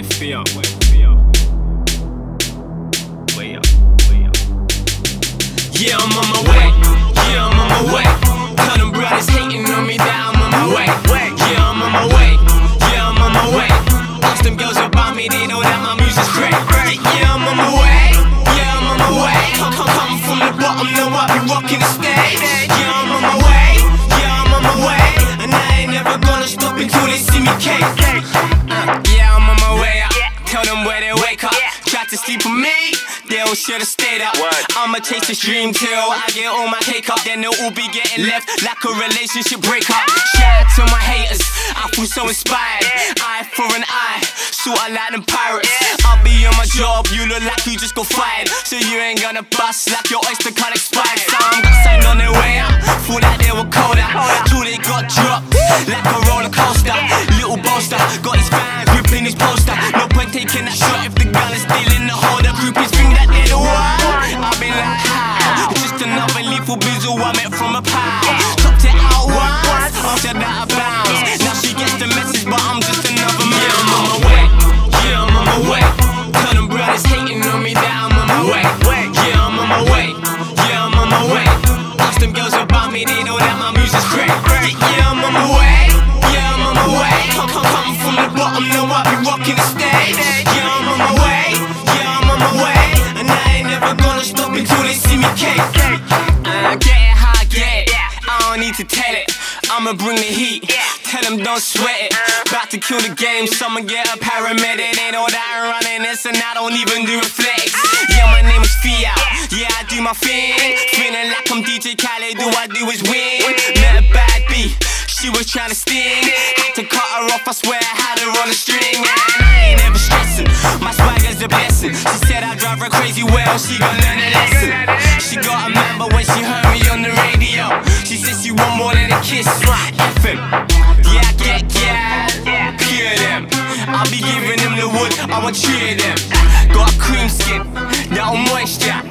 Way feel, way feel. Way up, way up. Yeah, I'm on my way. Yeah, I'm on my way. Tell them brothers hating on me that I'm on my way. Yeah, I'm on my way. Yeah, I'm on my way. Ask them girls about me, they know that my music's great. Yeah, I'm on my way. Yeah, I'm on my way. Come, come, come from the bottom, now I be rocking the stage. Yeah, I'm on my way. Yeah, I'm on my way. And I ain't never gonna stop until they see me cake. Should've stayed up. I'ma chase this dream till I get all my cake up. Then they'll all be getting left like a relationship breakup. Shout out to my haters, I feel so inspired. Eye for an eye, so I like them pirates. I'll be on my job, you look like you just got fired. So you ain't gonna bust like your oyster can't expired. Some got signed on their way out, thought that they were colder. Till they got dropped like a roller coaster. Them girls about me, they know that my music's great. Yeah, I'm on my way. Yeah, I'm on my way. Come, come, come from the bottom, now I be rocking the stage. Yeah, I'm on my way. Yeah, I'm on my way. And I ain't never gonna stop until they see me cake. Uh, get it how I get it. I don't need to tell it. I'ma bring the heat. Tell them don't sweat it. About to kill the game. Someone get a paramedic. Ain't all that running this and I don't even do a reflex. Do my thing. Feeling like I'm DJ Khaled. Do I do is win. Met a bad B. She was trying to sting. Had to cut her off. I swear I had her on a string. And I ain't ever stressing. My swagger's a blessing. She said I drive her crazy well. She gon' learn a lesson. She got a man, but when she heard me on the radio, she said she want more than a kiss. FM. I be giving him the wood, I'ma cheer them. Got cream skin, now I'm moist, yeah.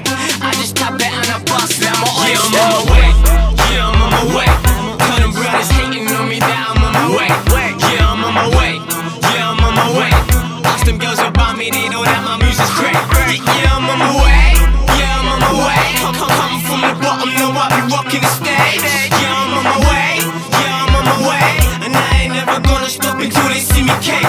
I just tap it and I bust it, I'm a Yeah, I'm on my way, yeah, I'm on my way. Conan brothers hating on me that I'm on my way. Yeah, I'm on my way, yeah, I'm on my way. Ask them girls about me, they know that my music's great. Yeah, I'm on my way, yeah, I'm on my way. Come, come, come from the bottom, know I be rocking the stage. Yeah, I'm on my way, yeah, I'm on my way. And I ain't never gonna stop until they see me cake.